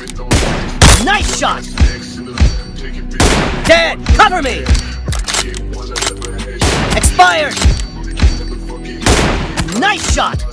Nice shot! Dead! Cover me! Expired! Nice shot!